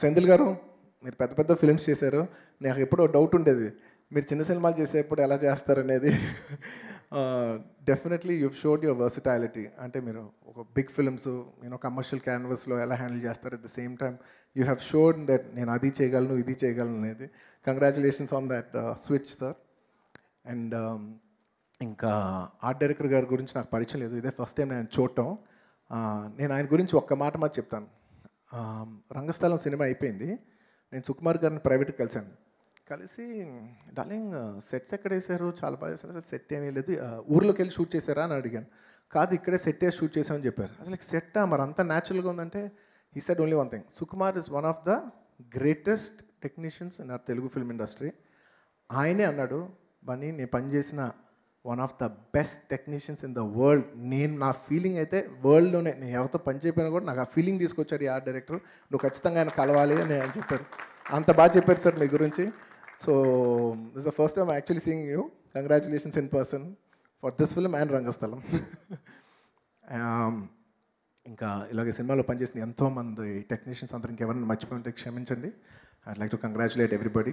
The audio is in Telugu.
సెంధిల్ గారు మీరు పెద్ద పెద్ద ఫిల్మ్స్ చేశారు. నాకు ఎప్పుడో డౌట్ ఉండేది. మీరు చిన్న సినిమాలు చేసేప్పుడు ఎలా చేస్తారనేది. Definitely you showed your versatility అంటే మీరు ఒక బిగ్ ఫిల్మ్స్ నేను కమర్షియల్ క్యాన్వస్లో ఎలా హ్యాండిల్ చేస్తారు at the same time you have showed that నేను అది చేయగలను ఇది చేయగలను అనేది. Congratulations on that switch sir and ఇంకా ఆర్ట్ డైరెక్టర్ గారి గురించి నాకు పరిచయం లేదు. ఇదే ఫస్ట్ టైం నేను చూడటం. నేను ఆయన గురించి ఒక్క మాట మాట చెప్తాను. రంగస్థలం సినిమా అయిపోయింది. నేను సుకుమార్ గారిని ప్రైవేట్కి కలిశాను. కలిసి డార్లింగ్ సెట్స్ ఎక్కడ వేసారు చాలా బాగా చేశారు అసలు సెట్ ఏమీ లేదు. ఊర్లోకి వెళ్ళి షూట్ చేశారా? అని అడిగాను. కాదు ఇక్కడే సెట్ వేసి షూట్ చేసామని చెప్పారు. అసలు సెట్టా మరి అంత న్యాచురల్గా ఉందంటే? He said only one thing Sukumar is one of the greatest technicians in our Telugu film industry ఆయనే అన్నాడు బన్నీ నేను పనిచేసిన one of the best technicians in the world నేను నా ఫీలింగ్ అయితే వరల్డ్లోనే నేను ఎవరితో పనిచేయపోయినా కూడా నాకు ఆ ఫీలింగ్ తీసుకొచ్చాడు ఈ ఆర్ట్ డైరెక్టర్ నువ్వు ఖచ్చితంగా ఆయన కలవాలి అని ఆయన చెప్పారు అంత బాగా చెప్పారు సార్ మీ గురించి. So this the first time actually seeing you congratulations in person for this film and Rangasthalam ఇంకా ఇలాగే సినిమాలో పనిచేసిన ఎంతోమంది టెక్నీషియన్స్ అందరూ ఇంకెవరైనా మర్చిపోయి ఉంటే క్షమించండి. I like to congratulate everybody